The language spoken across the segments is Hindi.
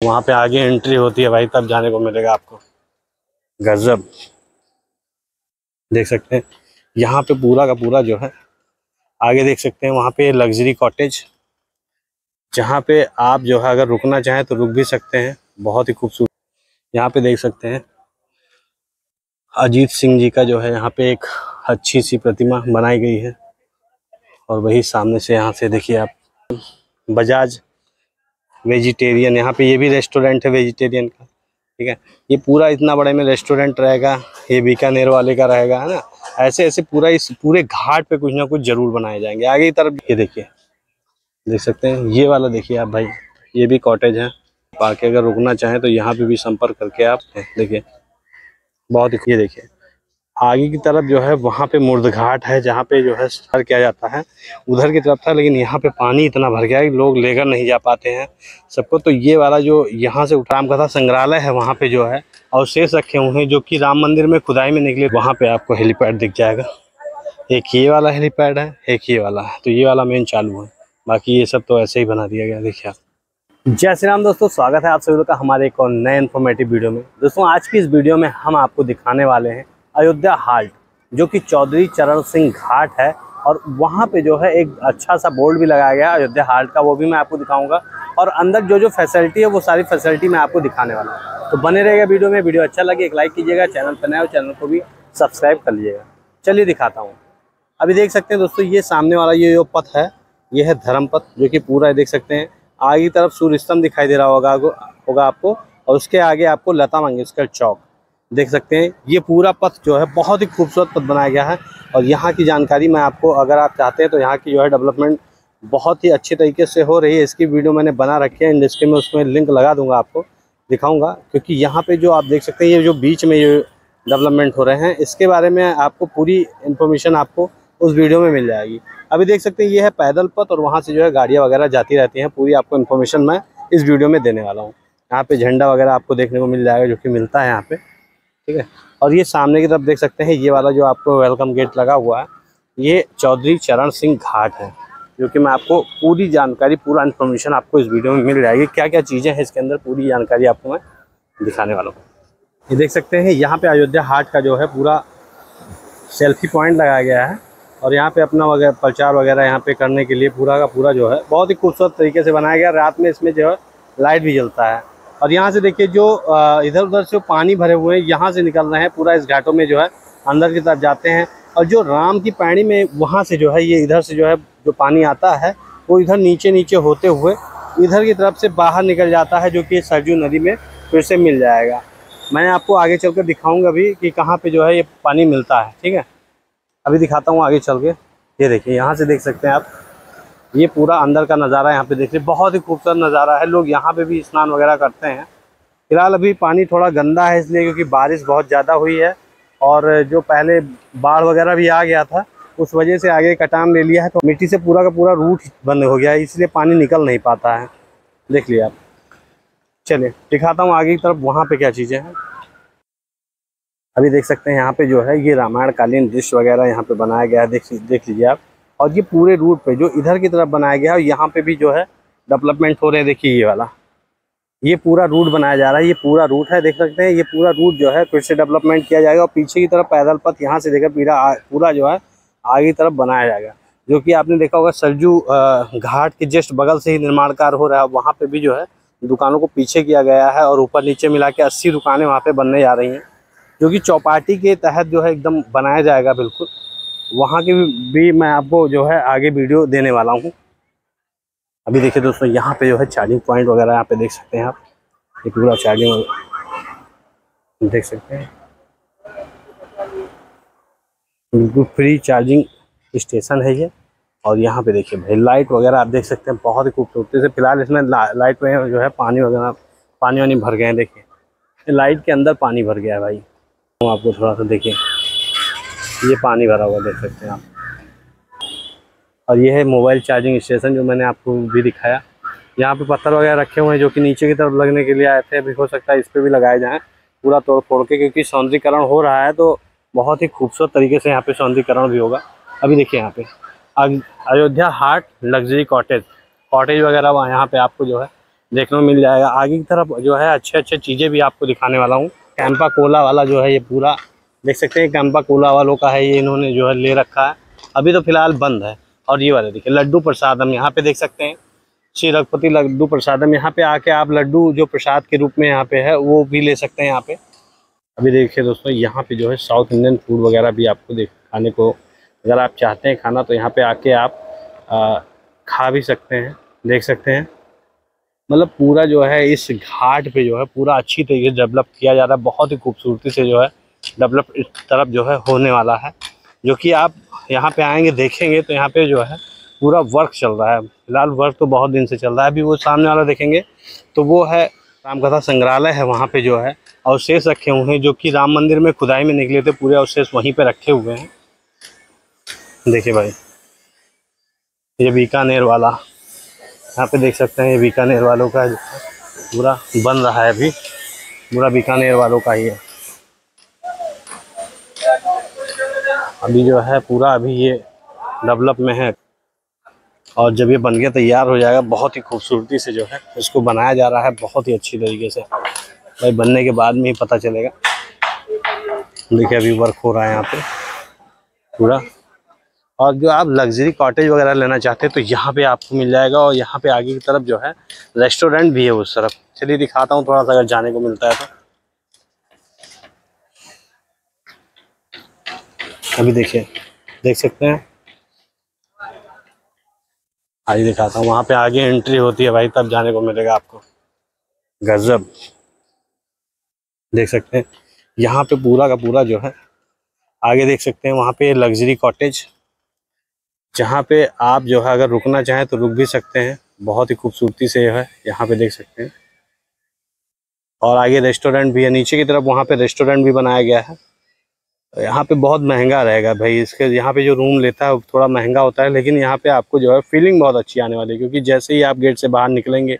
वहाँ पे आगे एंट्री होती है भाई, तब जाने को मिलेगा आपको। गजब। देख सकते हैं। यहाँ पे पूरा का पूरा जो है, आगे देख सकते हैं वहाँ पे लग्जरी कॉटेज जहाँ पे आप जो है अगर रुकना चाहें तो रुक भी सकते हैं। बहुत ही खूबसूरत। यहाँ पे देख सकते हैं। अजीत सिंह जी का जो है यहाँ पे एक अच्छी सी प्रतिमा बनाई गई है। और वही सामने से यहाँ से देखिए आप, बजाज वेजिटेरियन, यहाँ पे ये भी रेस्टोरेंट है वेजिटेरियन का, ठीक है? ये पूरा इतना बड़े में रेस्टोरेंट रहेगा, ये बीकानेर वाले का रहेगा, है ना? ऐसे ऐसे पूरा इस, पूरे घाट पे कुछ ना कुछ ज़रूर बनाए जाएँगे। आगे की तरफ़, ये देखिए, देख सकते हैं, ये वाला देखिए आप भाई, ये भी कॉटेज है। आके अगर रुकना चाहें तो यहाँ पे भी संपर्क करके आप, देखिए, बहुत ही, ये देखिए। आगे की तरफ़ जो है, वहाँ पे मुर्द घाट है, जहाँ पे जो है सर किया जाता है। उधर की तरफ़ था, लेकिन यहाँ पे पानी इतना भर गया है कि लोग लेकर नहीं जा पाते हैं। सबको तो ये वाला जो यहाँ से राम कथा संग्रहालय है वहाँ पे जो है, अवशेष रखे हुए हैं, जो कि राम मंदिर में खुदाई में निकले। वहाँ पे आपको हेलीपैड दिख जाएगा। एक ये वाला हेलीपैड है, एक ये वाला है। तो ये वाला मेन चालू है। बाकी ये सब तो ऐसे ही बना दिया गया, देखिए जय श्री राम दोस्तों, स्वागत है आप सभी लोग का हमारे एक और नए इन्फॉर्मेटिव वीडियो में। दोस्तों, आज की इस वीडियो में हम आपको दिखाने वाले हैं अयोध्या हाल्ट जो कि चौधरी चरण सिंह घाट है और वहाँ पे जो है एक अच्छा सा बोर्ड भी लगाया गया अयोध्या हाल्ट का, वो भी मैं आपको दिखाऊँगा। और अंदर जो जो फैसिलिटी है, वो सारी फैसिलिटी मैं आपको दिखाने वाला हूँ। तो बने रहेगा वीडियो में, वीडियो अच्छा लगे एक लाइक कीजिएगा चैनल पर नए चैनल को भी सब्सक्राइब कर लीजिएगा। चलिए दिखाता हूँ। अभी देख सकते हैं दोस्तों, ये सामने वाला ये जो पथ है, ये है धर्म पथ जो कि पूरा देख सकते हैं। आगे तरफ़ सूर्य स्तंभ दिखाई दे रहा होगा होगा आपको, और उसके आगे आपको लता मंगेशकर चौक। देख सकते हैं। ये पूरा पथ जो है बहुत ही खूबसूरत पथ बनाया गया है और यहाँ की जानकारी मैं आपको अगर आप चाहते हैं तो यहाँ की जो है डेवलपमेंट बहुत ही अच्छे तरीके से हो रही है। इसकी वीडियो मैंने बना रखी है। इंडस्ट्री में उसमें लिंक लगा दूँगा आपको, दिखाऊँगा। क्योंकि यहाँ पे जो आप देख सकते हैं, ये जो बीच में ये डेवलपमेंट हो रहे हैं, इसके बारे में आपको पूरी इन्फॉर्मेशन आपको उस वीडियो में मिल जाएगी। अभी देख सकते हैं, ये है पैदल पथ और वहाँ से जो है गाड़ियाँ वगैरह जाती रहती हैं। पूरी आपको इन्फॉर्मेशन मैं इस वीडियो में देने वाला हूँ। यहाँ पे झंडा वगैरह आपको देखने को मिल जाएगा, जो कि मिलता है यहाँ पे। ठीक है? और ये सामने की तरफ़ देख सकते हैं, ये वाला जो आपको वेलकम गेट लगा हुआ है, ये चौधरी चरण सिंह घाट है, जो कि मैं आपको पूरी जानकारी, पूरा इन्फॉर्मेशन आपको इस वीडियो में मिल जाएगी। क्या क्या चीज़ें हैं इसके अंदर, पूरी जानकारी आपको मैं दिखाने वाला हूँ। ये देख सकते हैं, यहाँ पे अयोध्या हाट का जो है पूरा सेल्फी पॉइंट लगाया गया है, और यहाँ पे अपना वगैरह प्रचार वगैरह यहाँ पे करने के लिए पूरा का पूरा जो है, बहुत ही खूबसूरत तरीके से बनाया गया रात में इसमें जो है लाइट भी जलता है। और यहाँ से देखिए जो इधर उधर से पानी भरे हुए हैं, यहाँ से निकल रहे हैं, पूरा इस घाटों में जो है, अंदर की तरफ़ जाते हैं। और जो राम की पैड़ी में वहाँ से जो है, ये इधर से जो है, जो पानी आता है, वो इधर नीचे नीचे होते हुए, इधर की तरफ़ से बाहर निकल जाता है, जो कि सरजू नदी में फिर से मिल जाएगा। मैं आपको आगे चल कर दिखाऊँगा अभी कि कहाँ पर जो है, ये पानी मिलता है, ठीक है? अभी दिखाता हूँ आगे चल के ये देखिए, यहाँ से देख सकते हैं आप ये पूरा अंदर का नज़ारा यहाँ पे देखिए बहुत ही खूबसूरत नज़ारा है। लोग यहाँ पे भी स्नान वगैरह करते हैं। फ़िलहाल अभी पानी थोड़ा गंदा है इसलिए क्योंकि बारिश बहुत ज़्यादा हुई है और जो पहले बाढ़ वगैरह भी आ गया था, उस वजह से आगे कटान ले लिया है। तो मिट्टी से पूरा का पूरा रूट बंद हो गया है, इसलिए पानी निकल नहीं पाता है। देख लिया आप। चलिए, दिखाता हूँ आगे की तरफ़ वहाँ पे क्या चीज़ें हैं। अभी देख सकते हैं यहाँ पे जो है, ये रामायण कालीन दृश्य वगैरह यहाँ पे बनाया गया है। देख देख लीजिए आप। और ये पूरे रूट पे जो इधर की तरफ़ बनाया गया है यहाँ पे भी जो है डेवलपमेंट हो रहे हैं, देखिए ये वाला। ये पूरा रूट बनाया जा रहा है, ये पूरा रूट है, देख सकते हैं, ये पूरा रूट जो है फिर से डेवलपमेंट किया जाएगा और पीछे की तरफ़ पैदल पथ यहाँ से देखकर पूरा पूरा जो है आगे की तरफ़ बनाया जाएगा। जो कि आपने देखा होगा सरजू घाट के जस्ट बगल से ही निर्माण कार्य हो रहा है, वहाँ पे भी जो है दुकानों को पीछे किया गया है और ऊपर नीचे मिला के अस्सी दुकानें वहाँ पर बनने जा रही हैं, जो कि चौपाटी के तहत जो है एकदम बनाया जाएगा बिल्कुल। वहाँ की भी मैं आपको जो है आगे वीडियो देने वाला हूँ। अभी देखिए दोस्तों यहाँ पे जो है चार्जिंग पॉइंट वगैरह यहाँ पे देख सकते हैं आप। ये पूरा चार्जिंग देख सकते हैं। बिल्कुल फ्री चार्जिंग स्टेशन है ये। और यहाँ पे देखिए भाई लाइट वगैरह आप देख सकते हैं बहुत ही खूबसूरती से। फ़िलहाल इसमें ला, लाइट में जो है पानी वगैरह पानी वानी भर गए हैं देखिए। लाइट के अंदर पानी भर गया है भाई। हम आपको थोड़ा सा देखिए। ये पानी भरा हुआ देख सकते हैं आप। और ये है मोबाइल चार्जिंग स्टेशन जो मैंने आपको भी दिखाया। यहाँ पे पत्थर वगैरह रखे हुए हैं जो कि नीचे की तरफ़ लगने के लिए आए थे। अभी हो सकता है इस पर भी लगाए जाएँ। पूरा तोड़ फोड़ के, क्योंकि सौंदर्यकरण हो रहा है तो बहुत ही खूबसूरत तरीके से यहाँ पे सौंदर्यकरण भी होगा। अभी देखिए यहाँ पे। Ayodhya heart luxury cottage. Cottage वगैरह वहाँ, यहाँ पे आपको जो है देखने को मिल जाएगा। आगे की तरफ़ जो है अच्छे अच्छे चीज़ें भी आपको दिखाने वाला हूँ। कैंपा कोला वाला जो है ये पूरा देख सकते हैं कैंपा कोला वालों का है ये इन्होंने जो है ले रखा है। अभी तो फ़िलहाल बंद है। और ये वाले देखिए लड्डू प्रसाद हम यहाँ पे देख सकते हैं। श्री रघुपति लड्डू प्रसाद हम यहाँ पे आके आप लड्डू जो प्रसाद के रूप में यहाँ पे है वो भी ले सकते हैं यहाँ पे। अभी देखिए दोस्तों यहाँ पे जो है साउथ इंडियन फ़ूड वगैरह भी आपको देख खाने को अगर आप चाहते हैं खाना तो यहाँ पे आके आप आ, खा भी सकते हैं देख सकते हैं। मतलब पूरा जो है इस घाट पे जो है पूरा अच्छी तरीके से डेवलप किया जा रहा है बहुत ही खूबसूरती से जो है डेवलप इस तरफ़ जो है होने वाला है, जो कि आप यहाँ पे आएँगे, देखेंगे तो यहाँ पे जो है पूरा वर्क चल रहा है। फ़िलहाल वर्क तो बहुत दिन से चल रहा है। अभी वो सामने वाला देखेंगे तो वो है रामकथा संग्रहालय है वहाँ पे जो है अवशेष रखे हुए हैं, जो कि राम मंदिर में खुदाई में निकले थे, पूरे अवशेष वहीं पे रखे हुए हैं। देखिए भाई, ये बीकानेर वाला, यहाँ पे देख सकते हैं ये बीकानेर वालों का पूरा बन रहा है अभी, पूरा बीकानेर वालों का ही है। अभी जो है पूरा अभी ये डेवलप में है। और जब ये बन के तैयार हो जाएगा, बहुत ही खूबसूरती से जो है इसको बनाया जा रहा है, बहुत ही अच्छी तरीके से। भाई, बनने के बाद में ही पता चलेगा। देखिए, अभी वर्क हो रहा है यहाँ पे। पूरा। और जो आप लग्जरी कॉटेज वगैरह लेना चाहते हैं तो यहाँ पे आपको मिल जाएगा। और यहाँ पे आगे की तरफ़ जो है रेस्टोरेंट भी है उस तरफ़। चलिए, दिखाता हूँ थोड़ा सा, अगर जाने को मिलता है तो। अभी देखिए, देख सकते हैं। आगे दिखाता हूँ, वहाँ पे आगे एंट्री होती है भाई, तब जाने को मिलेगा आपको। गजब। देख सकते हैं, यहाँ पे पूरा का पूरा जो है, आगे देख सकते हैं, वहाँ पे लग्जरी कॉटेज जहाँ पे आप जो है, अगर रुकना चाहें तो रुक भी सकते हैं। बहुत ही खूबसूरती से है, यहाँ पे देख सकते हैं। और आगे रेस्टोरेंट भी है, नीचे की तरफ़ वहाँ पे रेस्टोरेंट भी बनाया गया है। यहाँ पे बहुत महँगा रहेगा भाई, इसके यहाँ पे जो रूम लेता है थोड़ा महँगा होता है, लेकिन यहाँ पे आपको जो है फीलिंग बहुत अच्छी आने वाली है, क्योंकि जैसे ही आप गेट से बाहर निकलेंगे,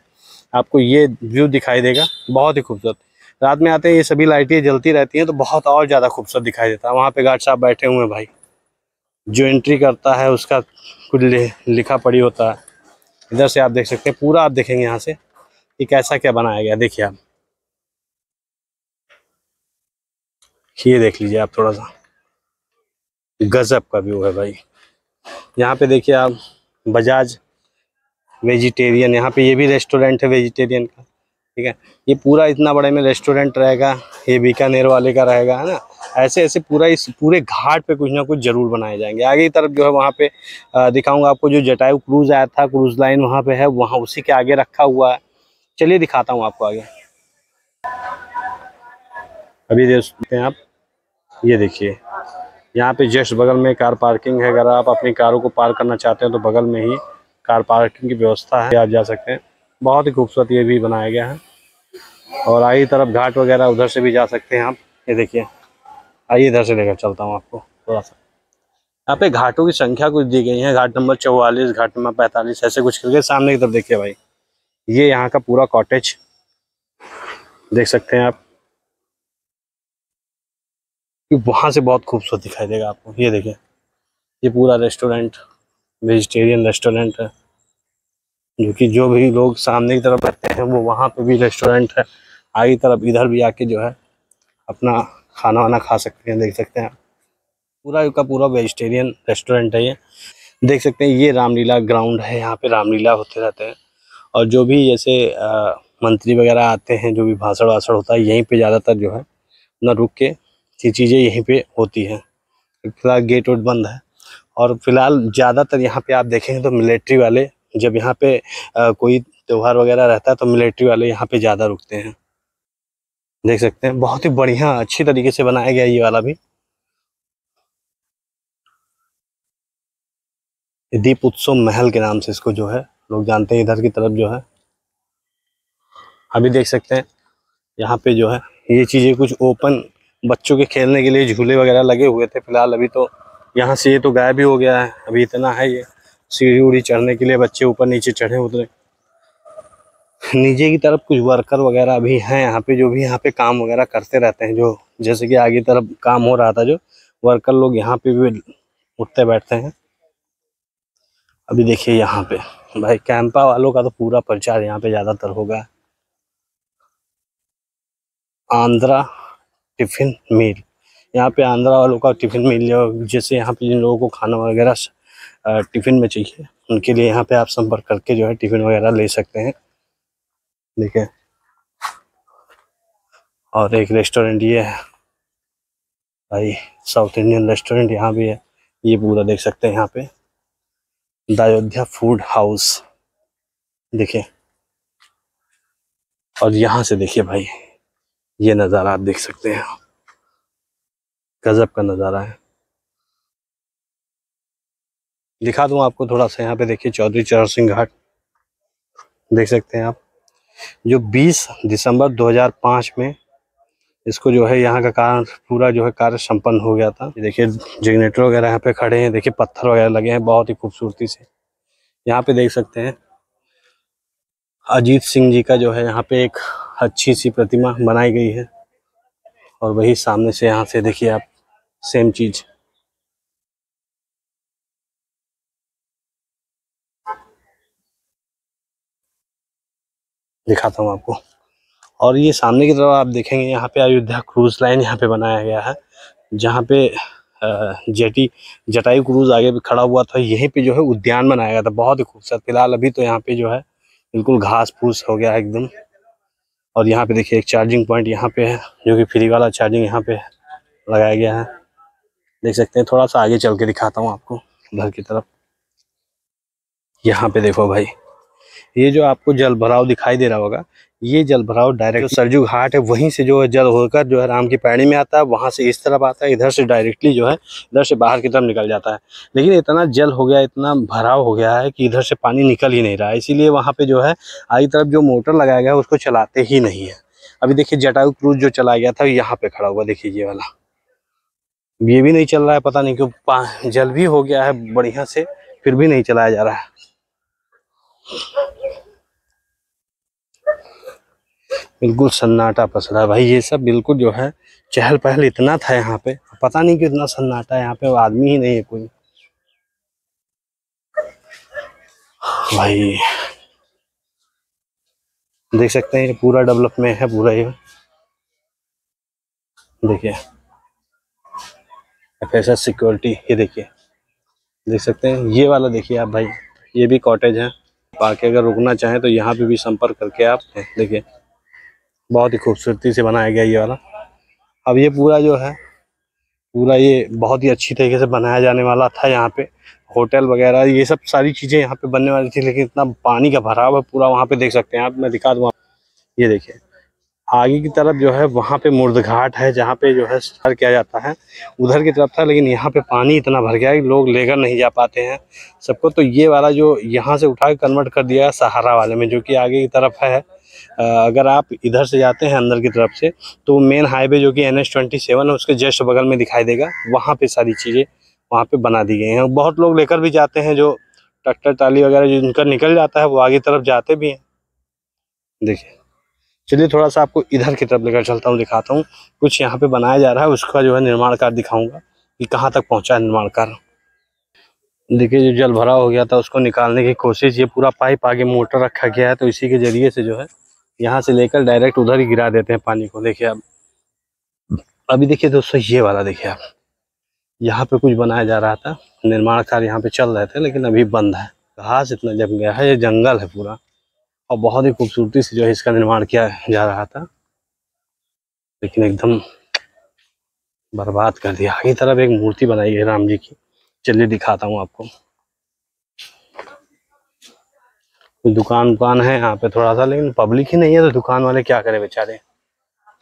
आपको ये व्यू दिखाई देगा, बहुत ही खूबसूरत। रात में आते हैं, ये सभी लाइटें जलती रहती हैं तो बहुत और ज़्यादा खूबसूरत दिखाई देता है। वहाँ पे गार्ड साहब बैठे हुए हैं भाई। जो एंट्री करता है, उसका कुछ लिखा पड़ी होता है। इधर से आप देख सकते हैं, पूरा आप देखेंगे यहाँ से कि कैसा क्या बनाया गया देखिए आप। ये देख लीजिए आप थोड़ा सा। गजब का व्यू है भाई। यहाँ पे देखिए आप, बजाज वेजिटेरियन, यहाँ पे ये भी रेस्टोरेंट है वेजिटेरियन का, ठीक है? ये पूरा इतना बड़े में रेस्टोरेंट रहेगा, ये बीकानेर वाले का रहेगा, है ना? ऐसे ऐसे पूरा इस, पूरे घाट पे कुछ ना कुछ ज़रूर बनाए जाएँगे। आगे की तरफ़ जो है वहाँ पे दिखाऊँगा आपको, जो जटायु क्रूज आया था, क्रूज लाइन वहाँ पे है, वहाँ उसी के आगे रखा हुआ है। चलिए दिखाता हूँ आपको आगे। अभी देख सकते हैं आप। ये देखिए। यहाँ पे जस्ट बगल में कार पार्किंग है। अगर आप अपनी कारों को पार्क करना चाहते हैं तो बगल में ही कार पार्किंग की व्यवस्था है। आप जा सकते हैं। बहुत ही खूबसूरत ये भी बनाया गया है। और आई तरफ़ घाट वगैरह, उधर से भी जा सकते हैं आप। ये देखिए। आइए इधर से लेकर चलता हूँ आपको थोड़ा सा। यहाँ पे घाटों की संख्या कुछ दी गई है। घाट नंबर चौवालीस, घाट नंबर पैंतालीस, ऐसे कुछ करके सामने की तरफ़ देखिए भाई। ये यहाँ का पूरा कॉटेज। देख सकते हैं आप। वहाँ से बहुत खूबसूरत दिखाई देगा आपको। ये देखिए, ये पूरा रेस्टोरेंट, वेजिटेरियन रेस्टोरेंट है, जो कि जो भी लोग सामने की तरफ़ रहते हैं, वो वहाँ पे भी रेस्टोरेंट है। आगे तरफ़ इधर भी आके जो है अपना खाना वाना खा सकते हैं, देख सकते हैं। पूरा का पूरा वेजिटेरियन रेस्टोरेंट है ये। देख सकते हैं, ये रामलीला ग्राउंड है, यहाँ पे रामलीला होते रहते हैं। और जो भी जैसे मंत्री वगैरह आते हैं, जो भी भाषण वाषण होता है, यहीं पे ज़्यादातर जो है ना रुक के ये चीज़ें यहीं पे होती हैं। फ़िलहाल गेट वेट बंद है। और फ़िलहाल ज़्यादातर यहाँ पे आप देखेंगे तो मिलिट्री वाले जब यहाँ पे कोई त्यौहार वगैरह रहता है तो मिलिट्री वाले यहाँ पे ज़्यादा रुकते हैं। देख सकते हैं, बहुत ही बढ़िया, अच्छी तरीके से बनाया गया ये वाला भी। दीप उत्सव महल के नाम से इसको जो है, लोग जानते हैं, इधर की तरफ़ जो है। अभी देख सकते हैं, यहाँ पे जो है, ये चीज़ें कुछ ओपन बच्चों के खेलने के लिए झूले वगैरह लगे हुए थे फ़िलहाल, अभी तो यहाँ से ये तो गायब भी हो गया है। अभी इतना है ये। सीढ़ी उड़ी चढ़ने के लिए बच्चे ऊपर नीचे चढ़े उतरे। नीचे की तरफ़ कुछ वर्कर वगैरह भी हैं यहाँ पे, जो भी यहाँ पे काम वगैरह करते रहते हैं, जो जैसे कि आगे तरफ़ काम हो रहा था, जो वर्कर लोग यहाँ पे भी उठते बैठते हैं। अभी देखिए यहाँ पे, भाई कैंपा वालों का तो पूरा प्रचार यहाँ पे ज़्यादातर होगा आंध्रा टिफ़िन मील। यहाँ पे आंध्रा वालों का टिफ़िन मिल जैसे यहाँ पे जिन लोगों को खाना वगैरह टिफ़िन में चाहिए, उनके लिए यहाँ पे आप संपर्क करके जो है टिफ़िन वगैरह ले सकते हैं। देखिए। और एक रेस्टोरेंट ये है। भाई, साउथ इंडियन रेस्टोरेंट यहाँ भी है। ये पूरा देख सकते हैं यहाँ पे। Ayodhya food house. देखिए। और यहाँ से देखिए भाई। ये नज़ारा आप देख सकते हैं। गजब का नज़ारा है। दिखा दूँ आपको थोड़ा सा, यहाँ पे देखिए चौधरी चरण सिंह घाट। देख सकते हैं आप। जो 20 दिसंबर 2005 में इसको जो है, यहाँ का कारण पूरा जो है कार्य संपन्न हो गया था। देखिए, जनरेटर वगैरह यहाँ पे खड़े हैं। देखिए, पत्थर वगैरह लगे हैं बहुत ही खूबसूरती से। यहाँ पे देख सकते हैं, अजीत सिंह जी का जो है, यहाँ पे एक अच्छी सी प्रतिमा बनाई गई है। और वही सामने से यहाँ से देखिए आप सेम चीज़। दिखाता हूँ आपको। और ये सामने की तरफ़ आप देखेंगे, यहाँ पे अयोध्या क्रूज लाइन यहाँ पे बनाया गया है, जहाँ पे जेटी जटायु क्रूज आगे भी खड़ा हुआ था। यहीं पे जो है उद्यान बनाया गया था। बहुत ही खूबसूरत। फ़िलहाल अभी तो यहाँ पे जो है, बिल्कुल घास फूस हो गया एकदम। और यहाँ पे देखिए एक चार्जिंग पॉइंट यहाँ पे है, जो कि फ्री वाला चार्जिंग यहाँ पे लगाया गया है। देख सकते हैं, थोड़ा सा आगे चल के दिखाता हूँ आपको घर की तरफ़। यहाँ पे देखो भाई, ये जो आपको जल भराव दिखाई दे रहा होगा ये जल भराव डायरेक्ट सरजू घाट है वहीं से जो है जल होकर जो है राम की पैड़ी में आता है वहाँ से इस तरफ़ आता है इधर से डायरेक्टली जो है इधर से बाहर की तरफ़ निकल जाता है। लेकिन इतना जल हो गया इतना भराव हो गया है कि इधर से पानी निकल ही नहीं रहा है। इसीलिए वहाँ पे जो है आई तरफ़ जो मोटर लगाया गया है उसको चलाते ही नहीं है। अभी देखिए जटायु क्रूज जो चलाया गया था यहाँ पे खड़ा हुआ देखिए ये वाला। ये भी नहीं चल रहा है पता नहीं क्यों जल भी हो गया है बढ़िया से फिर भी नहीं चलाया जा रहा है। बिल्कुल सन्नाटा पसरा भाई, ये सब बिल्कुल जो है, चहल पहल इतना था यहाँ पे, पता नहीं कितना सन्नाटा है यहाँ पे आदमी ही नहीं है कोई। भाई, देख सकते हैं ये पूरा डेवलपमेंट है, पूरा ये देखिए एफ़ एस एस सिक्योरिटी ये देखिए। देख सकते हैं, ये वाला देखिए आप भाई, ये भी कॉटेज है। आके अगर रुकना चाहें तो यहाँ पे भी संपर्क करके आप देखिए। बहुत ही खूबसूरती से बनाया गया ये वाला। अब ये पूरा जो है, पूरा ये बहुत ही अच्छी तरीके से बनाया जाने वाला था यहाँ पे। होटल वगैरह, ये सब सारी चीज़ें यहाँ पे बनने वाली थी, लेकिन इतना पानी का भराव है पूरा वहाँ पे देख सकते हैं आप, मैं दिखा दूँ ये देखिए, आगे की तरफ़ जो है, वहाँ पे मुर्द घाट है, जहाँ पे जो है सर किया जाता है। उधर की तरफ़ था, लेकिन यहाँ पे पानी इतना भर गया कि लोग लेकर नहीं जा पाते हैं। सबको तो ये वाला जो यहाँ से उठा कन्वर्ट कर दिया है सहारा वाले में, जो कि आगे की तरफ़ है। अगर आप इधर से जाते हैं अंदर की तरफ़ से तो मेन हाईवे जो कि एन एच ट्वेंटी सेवन है, उसके जस्ट बगल में दिखाई देगा। वहाँ पे सारी चीज़ें वहाँ पे बना दी गई हैं। बहुत लोग लेकर भी जाते हैं जो ट्रैक्टर, ट्राली वगैरह जो जिनका निकल जाता है, वो आगे तरफ़ जाते भी हैं। देखिए, चलिए थोड़ा सा आपको इधर की तरफ़ लेकर चलता हूँ, दिखाता हूँ। कुछ यहाँ पे बनाया जा रहा है, उसका जो है निर्माण कार्य दिखाऊँगा कि कहाँ तक पहुँचा है निर्माण कार्य। देखिए, जो जल भरा हो गया था, उसको निकालने की कोशिश, ये पूरा पाइप आगे मोटर रखा गया है तो इसी के ज़रिए से जो है यहाँ से लेकर डायरेक्ट उधर ही गिरा देते हैं पानी को। देखिए अब अभी देखिए दोस्तों, ये वाला देखिए आप। यहाँ पे कुछ बनाया जा रहा था। निर्माण कार्य यहाँ पे चल रहे थे, लेकिन अभी बंद है। घास इतना जम गया है, ये जंगल है पूरा। और बहुत ही खूबसूरती से जो है इसका निर्माण किया जा रहा था। लेकिन एकदम बर्बाद कर दिया। आगे तरफ़ एक मूर्ति बनाई है राम जी की। चलिए दिखाता हूँ आपको। दुकान उकान है यहाँ पे थोड़ा सा लेकिन पब्लिक ही नहीं है तो दुकान वाले क्या करें बेचारे?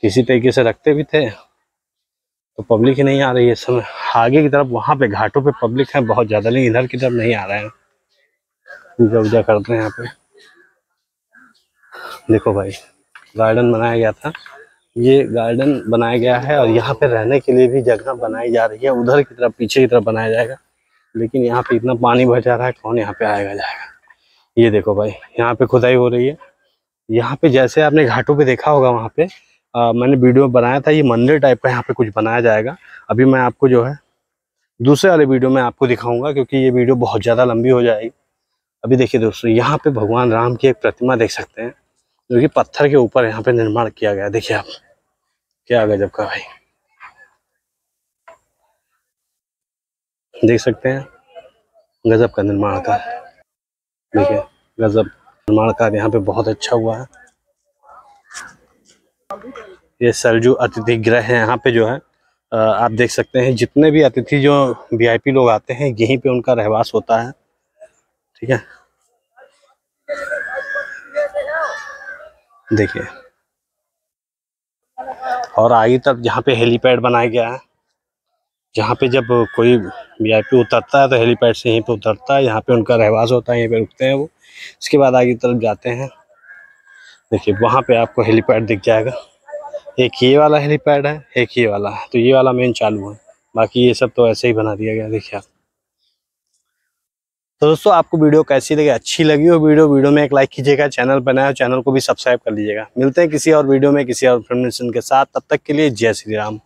किसी तरीके से रखते भी थे तो पब्लिक ही नहीं आ रही है। समय आगे की तरफ़, वहाँ पे घाटों पे पब्लिक है बहुत ज़्यादा, लेकिन इधर की तरफ़ नहीं आ रहे हैं। पूजा वूजा करते हैं यहाँ पे। देखो भाई गार्डन बनाया गया था। ये गार्डन बनाया गया है और यहाँ पे रहने के लिए भी जगह बनाई जा रही है। उधर की तरफ़, पीछे की तरफ़ बनाया जाएगा। लेकिन यहाँ पे इतना पानी भर जा रहा है, कौन यहाँ पे आएगा जाएगा? ये देखो भाई यहाँ पे खुदाई हो रही है। यहाँ पे जैसे आपने घाटों पे देखा होगा वहाँ पे आ, मैंने वीडियो बनाया था ये मंदिर टाइप का यहाँ पे कुछ बनाया जाएगा। अभी मैं आपको जो है दूसरे वाले वीडियो में आपको दिखाऊँगा क्योंकि ये वीडियो बहुत ज़्यादा लंबी हो जाएगी। अभी देखिए दोस्तों यहाँ पे भगवान राम की एक प्रतिमा देख सकते हैं जो कि पत्थर के ऊपर यहाँ पे निर्माण किया गया। देखिए आप क्या गजब का भाई। देख सकते हैं गजब का निर्माण का देखिए गजब। निर्माण कार्य यहाँ पे बहुत अच्छा हुआ है। ये सरजू अतिथि गृह है यहाँ पे जो है। आप देख सकते हैं जितने भी अतिथि जो वीआईपी लोग आते हैं, यहीं पे उनका रहवास होता है। ठीक है। देखिए। और आगे तक जहाँ पे हेलीपैड बनाया गया है जहाँ पे जब कोई वीआईपी उतरता है तो हेलीपैड से यहीं पे उतरता है, यहाँ पे उनका रहवास होता है, यहीं पे रुकते हैं वो। इसके बाद आगे तरफ़ जाते हैं। देखिए, वहाँ पे आपको हेलीपैड दिख जाएगा। एक ये वाला हेलीपैड है, एक ये वाला है। तो ये वाला मेन चालू है। बाकी ये सब तो ऐसे ही बना दिया गया, देखिए आप। तो दोस्तों, आपको वीडियो कैसी लगी? अच्छी लगी हो वीडियो वीडियो में एक लाइक कीजिएगा, चैनल बनाया चैनल को भी सब्सक्राइब कर लीजिएगा। मिलते हैं किसी और वीडियो में, किसी और इन्फॉर्मेशन के साथ। तब तक के लिए जय श्री राम।